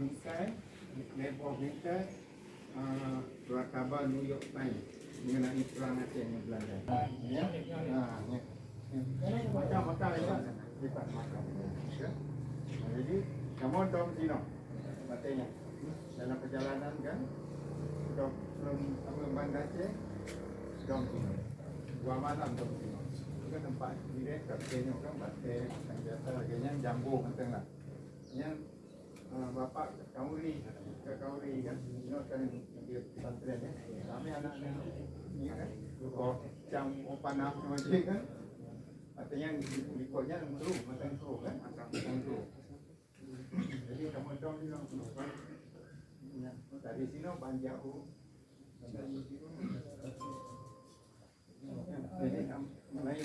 Bingkai, Lebar Bingkai, uh, surat khabar New York Times mengenai perang Aceh dengan Belanda. Ya, ha, ya. Macam macam ini kan, lipat macam. Ya. Jadi, kamu dom sini, katanya. Dalam perjalanan kan, dom sebelum apa Bandar Aceh, dom sini. Dua malam sini. Itu kan tempat direct kat Kenyok kan, batik, yang biasa laganya jambu kata lah. Yang uh, bapak kauri, kauri kan, know kan pesantren ya. Kami anak-anak ni kan, kok jam panah macam kan. Artinya ikutnya kru, macam kru kan, macam macam kru. Jadi kamu dong ni lah, kan. Ya, Dari sini banjau. Jadi mulai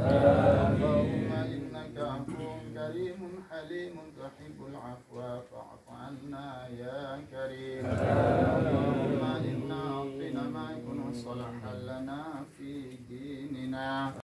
اللهم إنك عفو كريم حليم تحب العفو فاعف عنا يا كريم اللهم إنا أعطنا ما يكون صلاحا لنا في ديننا